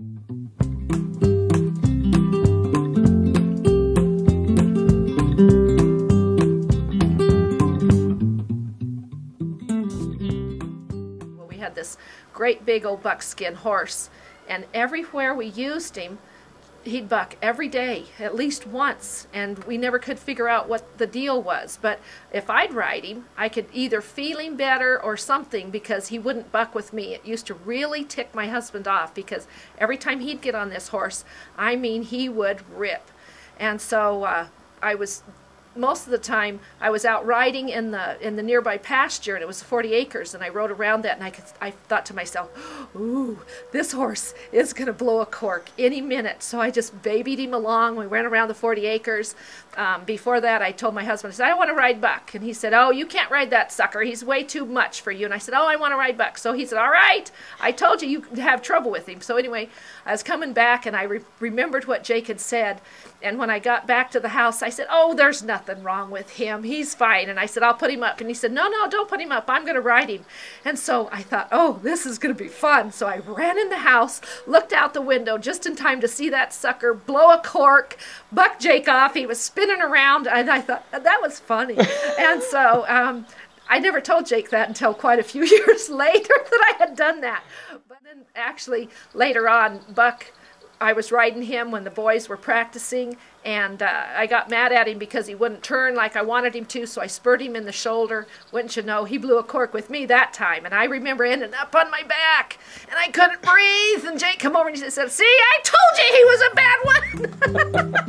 Well, we had this great big old buckskin horse, and everywhere we used him, he'd buck every day, at least once, and we never could figure out what the deal was. But if I'd ride him, I could either feel him better or something because he wouldn't buck with me. It used to really tick my husband off because every time he'd get on this horse, I mean, he would rip. And so uh, I was most of the time I was out riding in the in the nearby pasture and it was 40 acres and I rode around that and I could I thought to myself, "Ooh, this horse is going to blow a cork any minute." So I just babied him along. We went around the 40 acres. Um, before that, I told my husband, I said, "I want to ride Buck," and he said, "Oh, you can't ride that sucker. He's way too much for you." And I said, "Oh, I want to ride Buck." So he said, "All right. I told you you have trouble with him." So anyway, I was coming back and I re- remembered what Jake had said, and when I got back to the house, I said, "Oh, there's nothing wrong with him. He's fine." And I said, "I'll put him up." And he said, "No, no, don't put him up. I'm going to ride him." And so I thought, "Oh, this is going to be fun." So I ran in the house, looked out the window just in time to see that sucker blow a cork, buck Jake off. He was spinning around, and I thought that was funny. and so um, I never told Jake that until quite a few years later that I had done that. But then actually later on, Buck I was riding him when the boys were practicing, and uh, I got mad at him because he wouldn't turn like I wanted him to, so I spurred him in the shoulder. Wouldn't you know, he blew a cork with me that time, and I remember ending up on my back, and I couldn't breathe, and Jake come over and he said, see, I told you he was a bad one!